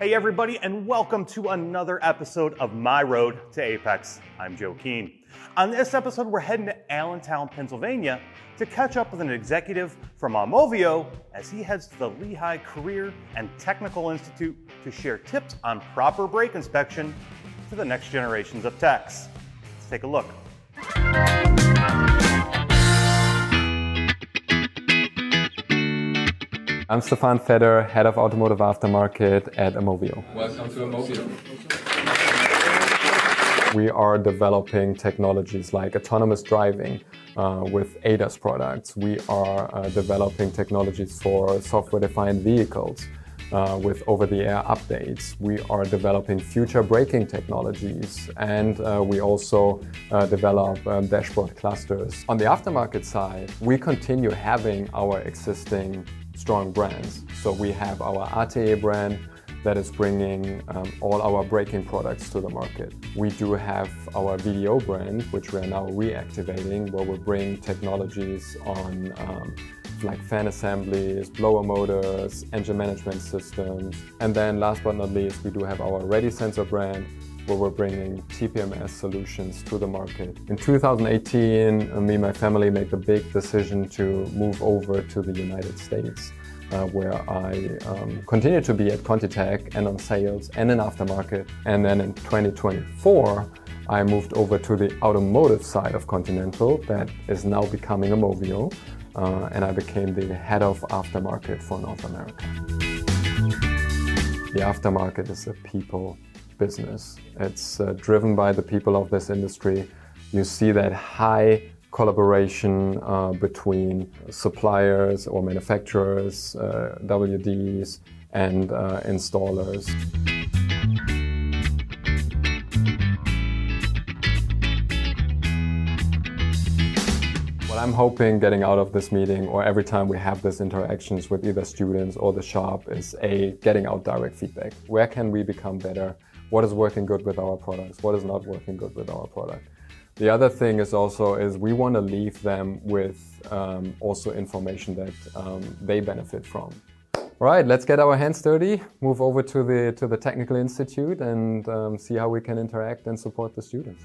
Hey, everybody, and welcome to another episode of My Road to AAPEX. I'm Joe Keene. On this episode, we're heading to Allentown, Pennsylvania to catch up with an executive from Aumovio as he heads to the Lehigh Career and Technical Institute to share tips on proper brake inspection to the next generations of techs. Let's take a look. I'm Stefan Feder, Head of Automotive Aftermarket at Aumovio. Welcome to Aumovio. We are developing technologies like autonomous driving uh, with ADAS products. We are uh, developing technologies for software-defined vehicles uh, with over-the-air updates. We are developing future braking technologies, and uh, we also uh, develop um, dashboard clusters. On the aftermarket side, we continue having our existing strong brands. So we have our ATE brand that is bringing um, all our braking products to the market. We do have our VDO brand, which we are now reactivating, where we bring technologies on um, like fan assemblies, blower motors, engine management systems. And then last but not least, we do have our Redi-Sensor brand, where we're bringing TPMS solutions to the market. In 2018, uh, me and my family made the big decision to move over to the United States. Uh, where I um, continue to be at ContiTech and on sales and in aftermarket. And then in 2024, I moved over to the automotive side of Continental that is now becoming a uh, and I became the head of aftermarket for North America. The aftermarket is a people business. It's uh, driven by the people of this industry. You see that high collaboration uh, between suppliers or manufacturers, uh, WDs, and uh, installers. I'm hoping getting out of this meeting or every time we have these interactions with either students or the shop is A, getting out direct feedback. Where can we become better? What is working good with our products? What is not working good with our product? The other thing is also is we want to leave them with um, also information that um, they benefit from. All right, let's get our hands dirty, move over to the to the technical institute, and um, see how we can interact and support the students.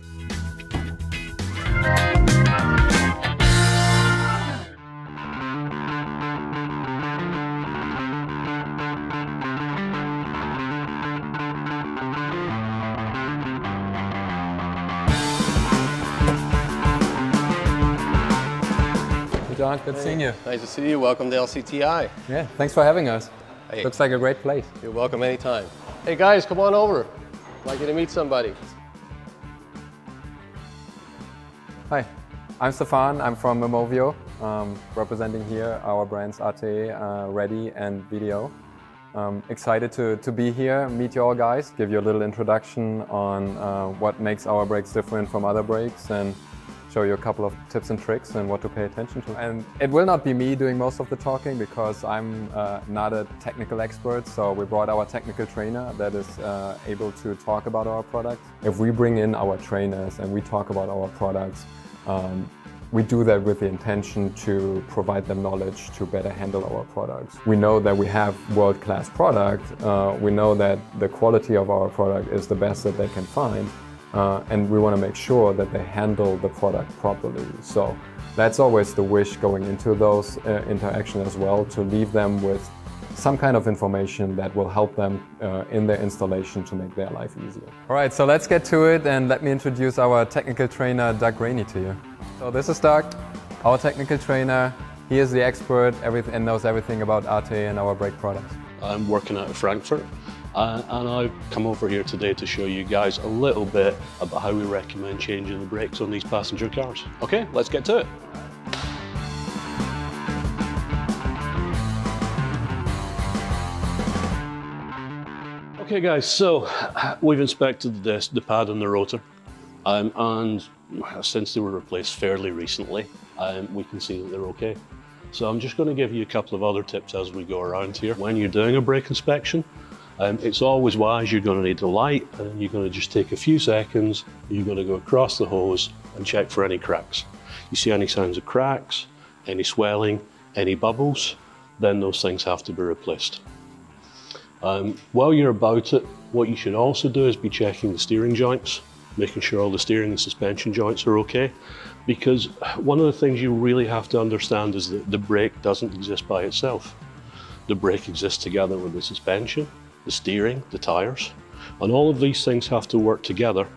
John, good seeing you. Nice to see you. Welcome to LCTI. Yeah, thanks for having us. Hey. Looks like a great place. You're welcome anytime. Hey guys, come on over. I'd like you to meet somebody. Hi, I'm Stefan. I'm from Aumovio, um, representing here our brands ATE, uh, Redi, and VDO. Um, excited to, to be here, meet you all guys, give you a little introduction on uh, what makes our brakes different from other brakes, and show you a couple of tips and tricks and what to pay attention to. And it will not be me doing most of the talking because I'm uh, not a technical expert. So we brought our technical trainer that is uh, able to talk about our products. If we bring in our trainers and we talk about our products, um, we do that with the intention to provide them knowledge to better handle our products. We know that we have world-class product. Uh, we know that the quality of our product is the best that they can find. Uh, and we want to make sure that they handle the product properly. So that's always the wish going into those uh, interactions as well, to leave them with some kind of information that will help them uh, in their installation to make their life easier. All right, so let's get to it and let me introduce our technical trainer, Doug Rennie, to you. So this is Doug, our technical trainer. He is the expert and knows everything about ATE and our brake products. I'm working out of Frankfurt. Uh, and I've come over here today to show you guys a little bit about how we recommend changing the brakes on these passenger cars. Okay, let's get to it. Okay guys, so we've inspected the, the pad and the rotor um, and since they were replaced fairly recently, um, we can see that they're okay. So I'm just going to give you a couple of other tips as we go around here. When you're doing a brake inspection, um, it's always wise you're going to need a light and you're going to just take a few seconds, you're going to go across the hose and check for any cracks. You see any signs of cracks, any swelling, any bubbles, then those things have to be replaced. Um, while you're about it, what you should also do is be checking the steering joints, making sure all the steering and suspension joints are okay. Because one of the things you really have to understand is that the brake doesn't exist by itself. The brake exists together with the suspension, the steering, the tyres, and all of these things have to work together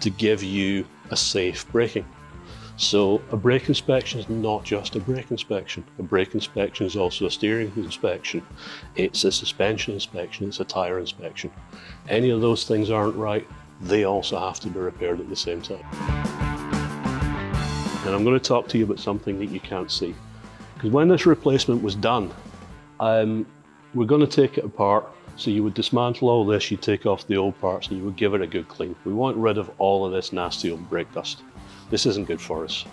to give you a safe braking. So a brake inspection is not just a brake inspection. A brake inspection is also a steering inspection. It's a suspension inspection, it's a tyre inspection. Any of those things aren't right, they also have to be repaired at the same time. And I'm going to talk to you about something that you can't see. Because when this replacement was done, um, we're going to take it apart. So you would dismantle all this, you take off the old parts and you would give it a good clean. We want rid of all of this nasty old brake dust. This isn't good for us.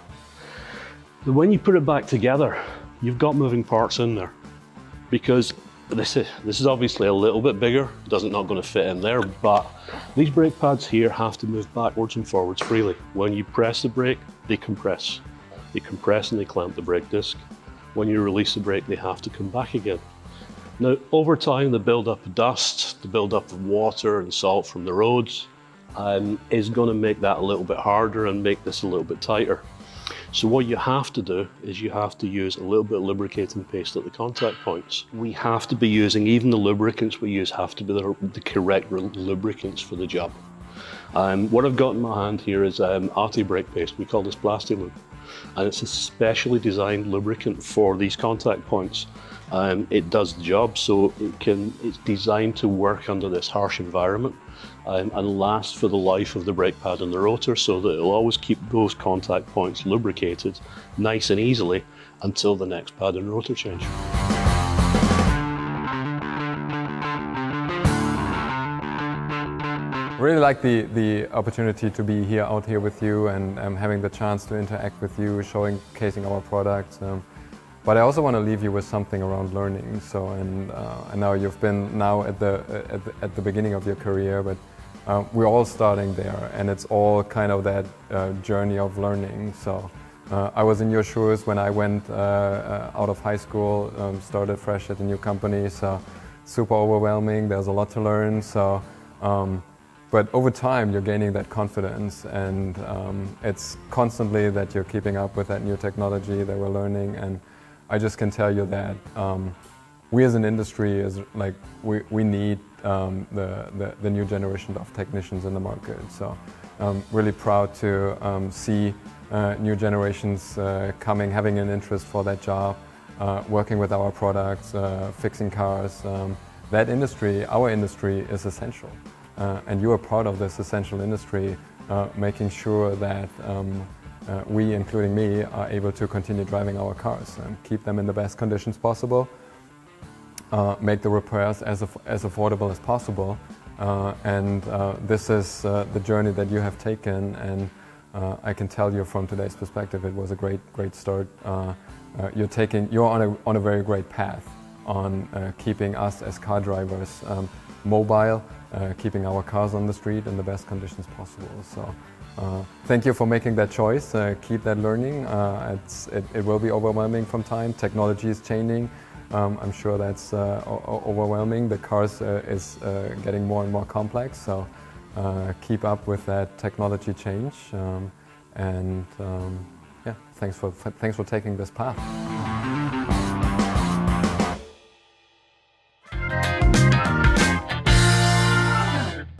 But when you put it back together, you've got moving parts in there because this is, this is obviously a little bit bigger, doesn't not going to fit in there, but these brake pads here have to move backwards and forwards freely. When you press the brake, they compress. They compress and they clamp the brake disc. When you release the brake, they have to come back again. Now, over time, the build-up of dust, the build-up of water and salt from the roads, um, is going to make that a little bit harder and make this a little bit tighter. So what you have to do is you have to use a little bit of lubricating paste at the contact points. We have to be using, even the lubricants we use have to be the, the correct lubricants for the job. Um, what I've got in my hand here is um, ATE brake paste, we call this Plastilube. And it's a specially designed lubricant for these contact points. Um, it does the job, so it can, it's designed to work under this harsh environment um, and last for the life of the brake pad and the rotor so that it'll always keep those contact points lubricated nice and easily until the next pad and rotor change. Really like the, the opportunity to be here out here with you and um, having the chance to interact with you, showing casing our products. Um, but I also want to leave you with something around learning. So, and uh, I know you've been now at the, at the, at the beginning of your career, but uh, we're all starting there, and it's all kind of that uh, journey of learning. So, uh, I was in your shoes when I went uh, out of high school, um, started fresh at a new company. So, super overwhelming. There's a lot to learn. So. Um, but over time, you're gaining that confidence, and um, it's constantly that you're keeping up with that new technology that we're learning, and I just can tell you that um, we as an industry is like we, we need um, the, the, the, new generation of technicians in the market. So I'm really proud to um, see uh, new generations uh, coming, having an interest for that job, uh, working with our products, uh, fixing cars. Um, that industry, our industry, is essential. Uh, and you are part of this essential industry, uh, making sure that um, uh, we, including me, are able to continue driving our cars and keep them in the best conditions possible, make the repairs as, af as affordable as possible. Uh, and uh, this is uh, the journey that you have taken, and I can tell you from today's perspective, it was a great, great start. you're taking, you're on a, on a very great path on keeping us as car drivers um, mobile, keeping our cars on the street in the best conditions possible. So. Uh, thank you for making that choice. Uh, keep that learning. Uh, it, it, will be overwhelming from time. Technology is changing. Um, I'm sure that's uh, overwhelming. The cars uh, is uh, getting more and more complex. So keep up with that technology change. Um, and um, yeah, thanks for thanks for taking this path.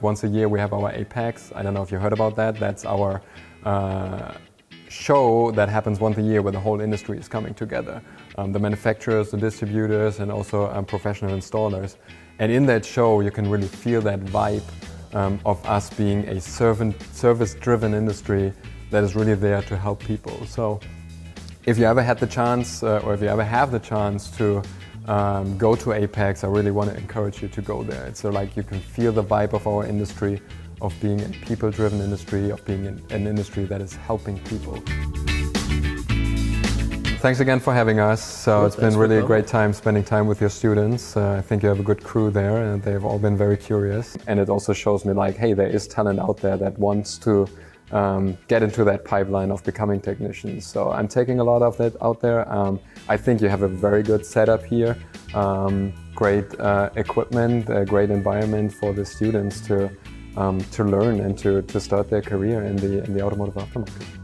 Once a year we have our AAPEX. I don't know if you heard about that. That's our uh, show that happens once a year where the whole industry is coming together. Um, the manufacturers, the distributors, and also um, professional installers. And in that show, you can really feel that vibe um, of us being a servant, service-driven industry that is really there to help people. So, if you ever had the chance, uh, or if you ever have the chance to um, go to AAPEX. I really want to encourage you to go there. It's so like you can feel the vibe of our industry, of being a people-driven industry, of being an, an industry that is helping people. Thanks again for having us. So well, it's been really a great time spending time with your students. Uh, I think you have a good crew there, and they've all been very curious. And it also shows me like, hey, there is talent out there that wants to um, get into that pipeline of becoming technicians. So I'm taking a lot of that out there. Um, I think you have a very good setup here. Um, great uh, equipment, a great environment for the students to um, to learn and to, to start their career in the in the automotive aftermarket.